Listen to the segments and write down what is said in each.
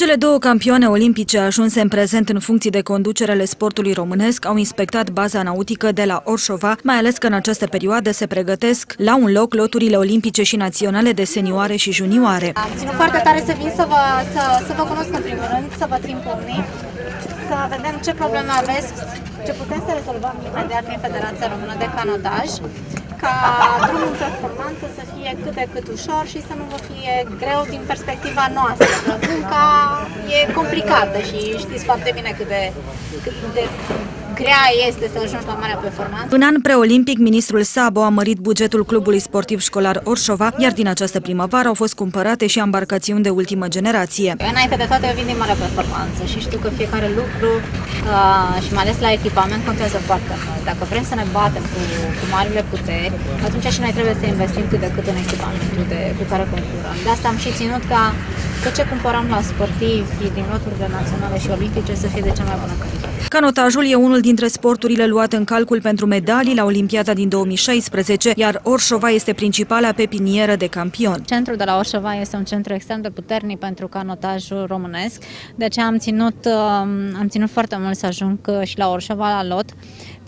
Cele două campioane olimpice ajunse în prezent în funcții de conducere ale sportului românesc au inspectat baza nautică de la Orșova, mai ales că în această perioadă se pregătesc la un loc loturile olimpice și naționale de senioare și junioare. Am ținut foarte tare să vin să vă, să, să vă cunosc în primul rând, să vă țin pumnii, să vedem ce probleme aveți, ce putem să rezolvăm imediat prin Federația Română de Canotaj ca drumul în performanță să fie cât de cât ușor și să nu vă fie greu din perspectiva noastră. Munca e complicată și știți foarte bine cât de, cât de grea este să ajungi la marea performanță. În an preolimpic, ministrul Sabo a mărit bugetul clubului sportiv școlar Orșova, iar din această primăvară au fost cumpărate și embarcațiuni de ultimă generație. Înainte de toate, eu vin din mare performanță și știu că fiecare lucru uh, și mai ales la echipament contează foarte mult. Dacă vrem să ne batem cu, cu marile puteri, atunci și noi trebuie să investim cât de cât în echipamentul de, cu care concurăm. De asta am și ținut ca tot ce cumpărăm la sportivi din loturile naționale și olimpice să fie de cea mai bună calitate. Canotajul e unul dintre sporturile luate în calcul pentru medalii la Olimpiada din 2016, iar Orșova este principala pepinieră de campion. Centrul de la Orșova este un centru extrem de puternic pentru canotajul românesc, de aceea am ținut, um, am ținut foarte mult să ajung uh, și la Orșova la lot,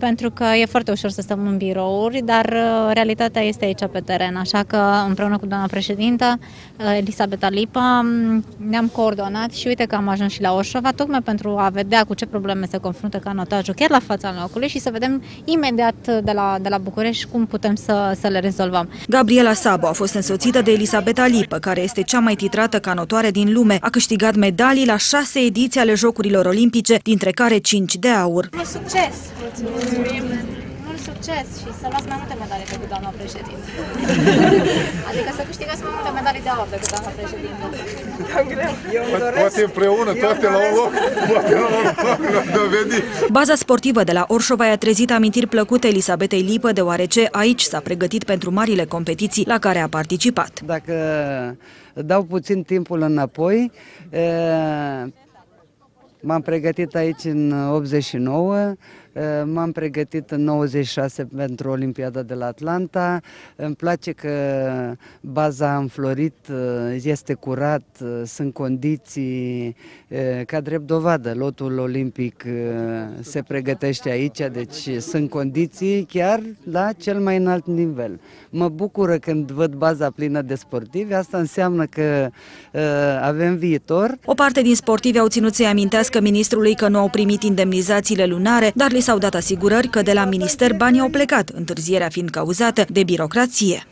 pentru că e foarte ușor să stăm în birouri, dar uh, realitatea este aici pe teren, așa că împreună cu doamna președintă, uh, Elisabeta Lipa, um, ne-am coordonat și uite că am ajuns și la Orșova, tocmai pentru a vedea cu ce probleme se confruntă canotajul chiar la fața locului și să vedem imediat de la, de la București cum putem să, să le rezolvăm. Gabriela Sabo a fost însoțită de Elisabeta Lipă, care este cea mai titrată canotoare din lume. A câștigat medalii la șase ediții ale Jocurilor Olimpice, dintre care cinci de aur. Mult succes! Mulțumim! Mult succes și să luați mai multe medalii decât doamna președinte. adică să câștigați mai multe medalii de aur decât doamna președinte. Poate împreună, toate la un loc, poate la un loc, dovedi. Baza sportivă de la Orșova a trezit amintiri plăcute Elisabetei Lipă, deoarece aici s-a pregătit pentru marile competiții la care a participat. Dacă dau puțin timpul înapoi, m-am pregătit aici în 89, M-am pregătit în 96 pentru Olimpiada de la Atlanta. Îmi place că baza a înflorit, este curat, sunt condiții ca drept dovadă. Lotul olimpic se pregătește aici, deci sunt condiții chiar la cel mai înalt nivel. Mă bucură când văd baza plină de sportivi, asta înseamnă că avem viitor. O parte din sportivi au ținut să-i amintească ministrului că nu au primit indemnizațiile lunare, dar li s-au dat asigurări că de la minister banii au plecat, întârzierea fiind cauzată de birocrație.